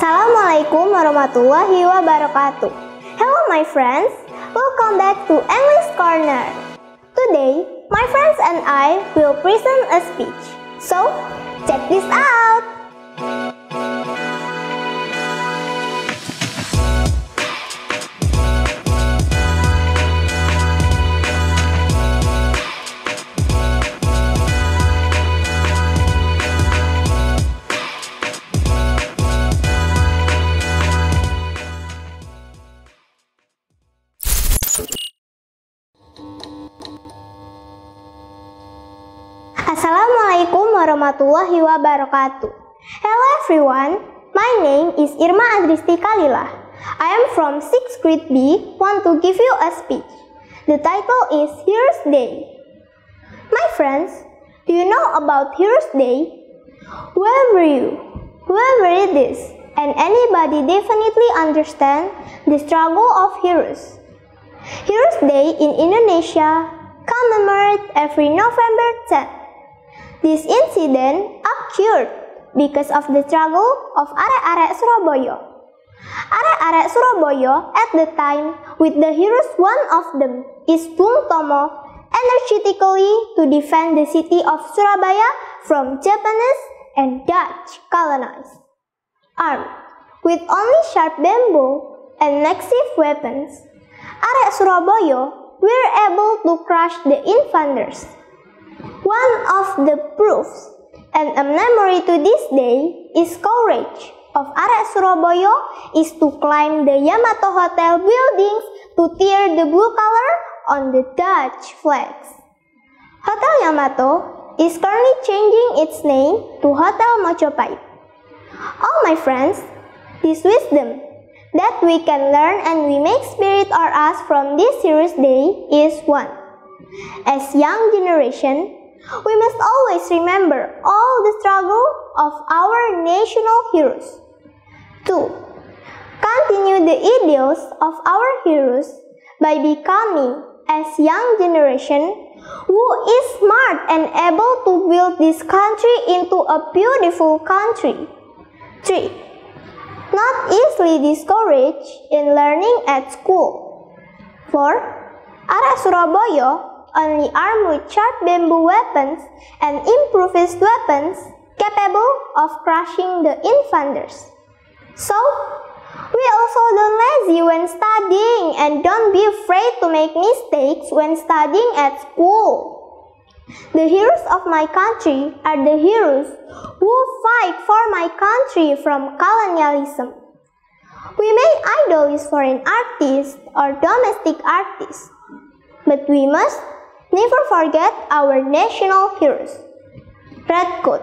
Assalamualaikum warahmatullahi wabarakatuh. Hello my friends, welcome back to English Corner. Today, my friends and I will present a speech. So, check this out. Warahmatullahi wabarakatuh. Hello everyone, my name is Irma Adristi Kalila. I am from 6th grade B, want to give you a speech. The title is Heroes Day. My friends, do you know about Heroes Day? Whoever you, whoever it is, and anybody definitely understand the struggle of heroes. Heroes Day in Indonesia commemorated every November 10th. This incident occurred because of the struggle of arek-arek Surabaya. Arek-arek Surabaya at the time with the heroes one of them is Bung Tomo energetically to defend the city of Surabaya from Japanese and Dutch colonists. Armed with only sharp bamboo and makeshift weapons, arek Surabaya were able to crush the invaders. One of the proofs and a memory to this day is courage of Arek Surabaya is to climb the Yamato Hotel buildings to tear the blue color on the Dutch flags. Hotel Yamato is currently changing its name to Hotel Mojopahit. All my friends, this wisdom that we can learn and we make spirit or us from this serious day is one. As young generation, we must always remember all the struggle of our national heroes. 2. Continue the ideals of our heroes by becoming as young generation who is smart and able to build this country into a beautiful country. 3. Not easily discouraged in learning at school. 4. Arek Surabaya only armed with sharp bamboo weapons and improvised weapons capable of crushing the invaders. So, we also don't lazy when studying and don't be afraid to make mistakes when studying at school. The heroes of my country are the heroes who fight for my country from colonialism. We may idolize foreign artists or domestic artists, but we must Never forget our national heroes. Red Coat.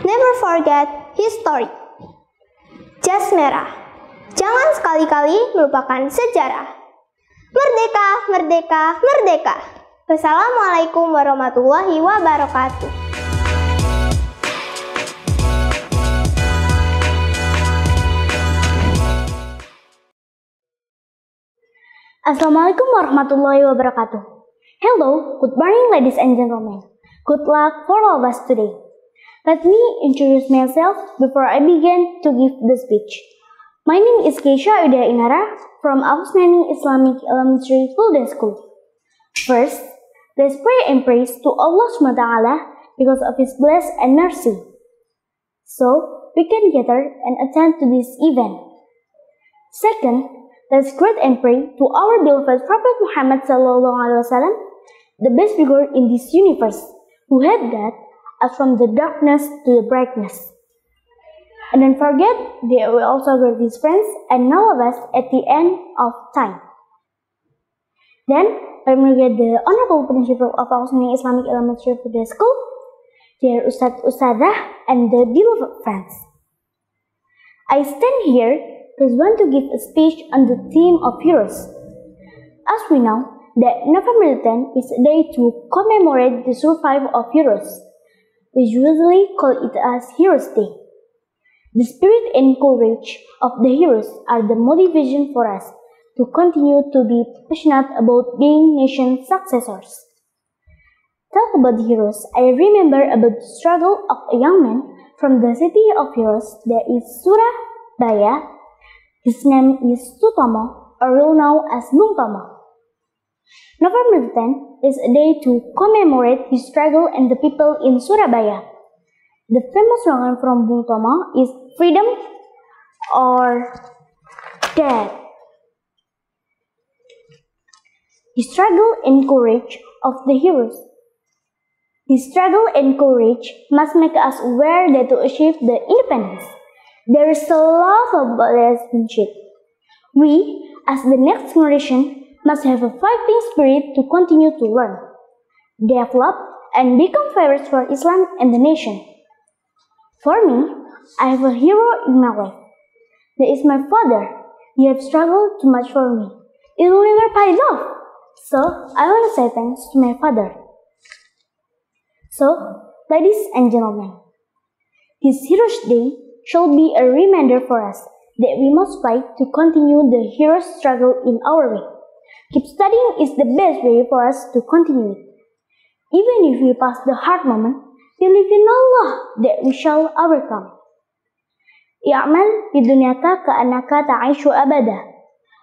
Never forget history. Jas merah. Jangan sekali-kali melupakan sejarah. Merdeka, merdeka, merdeka. Wassalamualaikum warahmatullahi wabarakatuh. Assalamualaikum warahmatullahi wabarakatuh. Hello, good morning ladies and gentlemen. Good luck for all of us today. Let me introduce myself before I begin to give the speech. My name is Keisha Uda Inara from Al-Chusnaini Islamic Elementary Golden School. First, let's pray and praise to Allah SWT because of His bless and mercy. So, we can gather and attend to this event. Second, let's greet and pray to our beloved Prophet Muhammad Wasallam the best figure in this universe, who had that us from the darkness to the brightness. And don't forget, they will also be his friends and all of us at the end of time. Then, let me get the Honorable Principal of Al-Chusnaini Islamic Elementary School, dear Ustad Ustadah, and the beloved friends. I stand here because want to give a speech on the theme of heroes. As we know, that November 10 is a day to commemorate the survival of heroes. We usually call it as Heroes Day. The spirit and courage of the heroes are the motivation for us to continue to be passionate about being nation successors. Talk about the heroes, I remember about the struggle of a young man from the city of heroes that is Surabaya. His name is Sutomo, or real known as Bung Tomo. November 10 is a day to commemorate his struggle and the people in Surabaya. The famous slogan from Bung Tomo is freedom or death. His struggle and courage of the heroes. His struggle and courage must make us aware that to achieve the independence, there is a lot of relationship. We, as the next generation, must have a fighting spirit to continue to learn, develop, and become favorites for Islam and the nation. For me, I have a hero in my life. That is my father. He has struggled too much for me. It will never pay off. So, I want to say thanks to my father. So, ladies and gentlemen, his Heroes Day shall be a reminder for us that we must fight to continue the hero's struggle in our way. Keep studying is the best way for us to continue it. Even if we pass the hard moment, believe in Allah that we shall overcome. dunyaka ka'annaka ta'ishu abada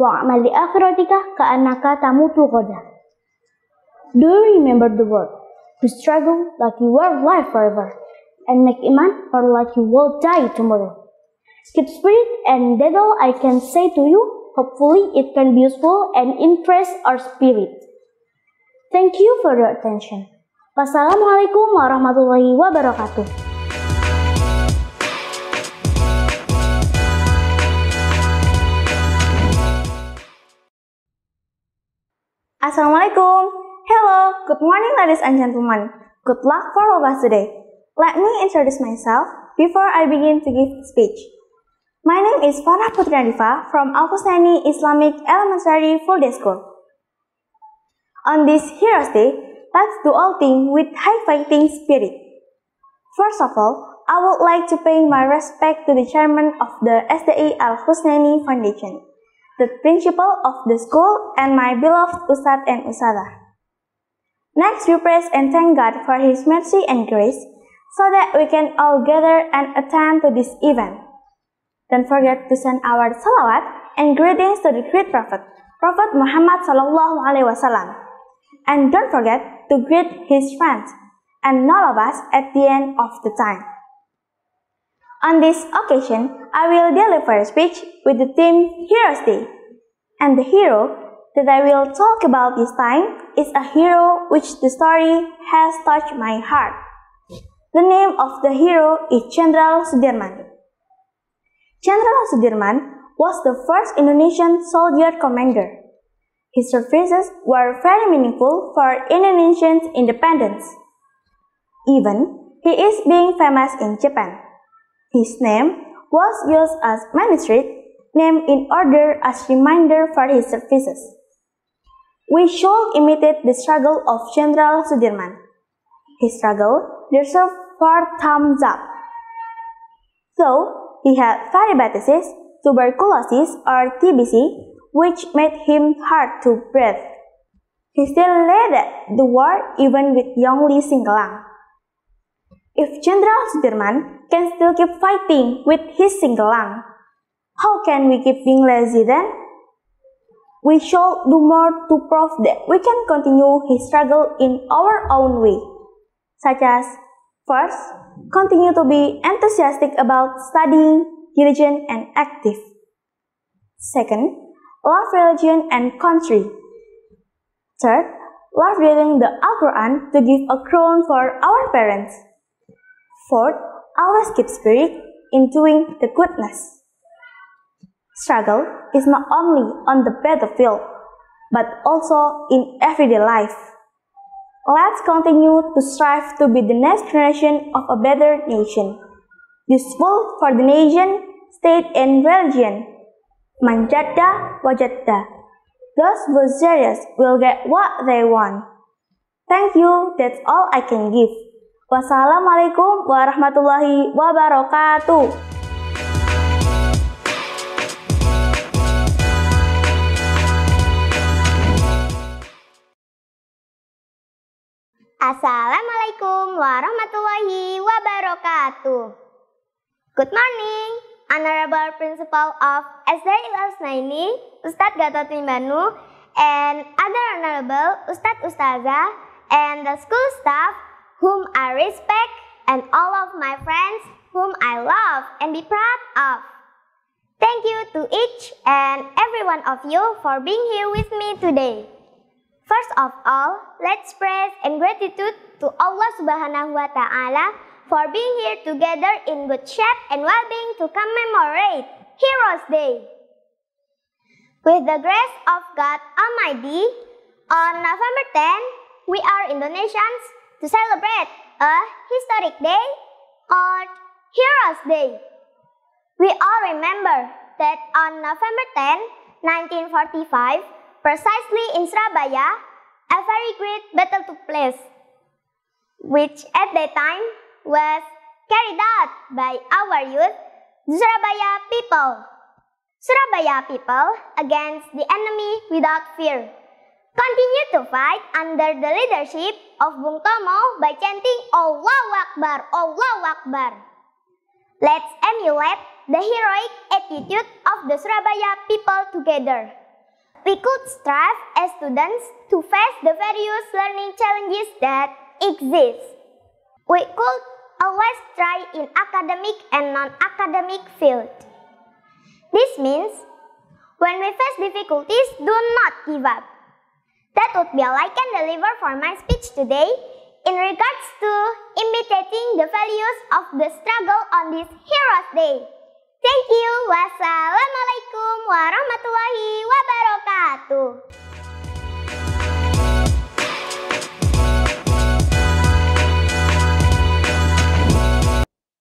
wa'amal di akhiratika ka'annaka tamutu ghada Do you remember the word? To struggle like you were alive forever and make iman or like you will die tomorrow. Keep spirit and that's all I can say to you. Hopefully it can be useful and interest our spirit. Thank you for your attention. Wassalamualaikum warahmatullahi wabarakatuh. Assalamualaikum. Hello, good morning ladies and gentlemen. Good luck for all of us today. Let me introduce myself before I begin to give speech. My name is Farah Putriadiva from Al-Chusnaini Islamic Elementary Full Day School. On this Heroes Day, let's do all things with high fighting spirit. First of all, I would like to pay my respect to the chairman of the SDA Al-Chusnaini Foundation the principal of the school, and my beloved Ustad and Ustadah. Next, we praise and thank God for His mercy and grace so that we can all gather and attend to this event. Don't forget to send our salawat and greetings to the great Prophet, Prophet Muhammad Sallallahu Alaihi Wasallam. And don't forget to greet his friends and all of us at the end of the time. On this occasion, I will deliver a speech with the theme Heroes Day. And the hero that I will talk about this time is a hero which the story has touched my heart. The name of the hero is Jenderal Sudirman. Jenderal Sudirman was the first Indonesian soldier commander. His services were very meaningful for Indonesian independence. Even he is being famous in Japan. His name was used as Manuscript, named in order as reminder for his services. We should imitate the struggle of General Sudirman. His struggle deserved four thumbs up. So, he had disease, tuberculosis or TBC, which made him hard to breathe. He still led the war even with young Lee Singgalang. If General Sudirman can still keep fighting with his single lung, how can we keep being lazy then? We shall do more to prove that we can continue his struggle in our own way, such as first, continue to be enthusiastic about studying, diligent, and active. Second, love religion and country. Third, love reading the Al-Quran to give a crown for our parents. Fourth, always keep spirit in doing the goodness. Struggle is not only on the battlefield, but also in everyday life. Let's continue to strive to be the next generation of a better nation, useful for the nation, state, and religion. Manjada wajada. Those serious will get what they want. Thank you, that's all I can give. Wassalamualaikum warahmatullahi wabarakatuh. Assalamualaikum warahmatullahi wabarakatuh. Good morning. Honorable Principal of SD Ilas Naini, Ustadz Gatot Wimbanu, and other Honorable Ustadz Ustazah, and the school staff whom I respect, and all of my friends whom I love and be proud of. Thank you to each and every one of you for being here with me today. First of all, let's praise and gratitude to Allah Subhanahu wa Ta'ala for being here together in good shape and well-being to commemorate Heroes Day. With the grace of God Almighty, on November 10, we are Indonesians to celebrate a historic day called Heroes Day. We all remember that on November 10, 1945, precisely in Surabaya, a very great battle took place, which at that time was carried out by our youth, the Surabaya people. Surabaya people against the enemy without fear. Continue to fight under the leadership of Bung Tomo by chanting Allahu Akbar, Allahu Akbar. Let's emulate the heroic attitude of the Surabaya people together. We could strive as students to face the various learning challenges that exist. We could always try in academic and non-academic field. This means when we face difficulties, do not give up. That would be all I can deliver for my speech today in regards to imitating the values of the struggle on this Heroes Day. Thank you. Wassalamualaikum warahmatullahi wabarakatuh.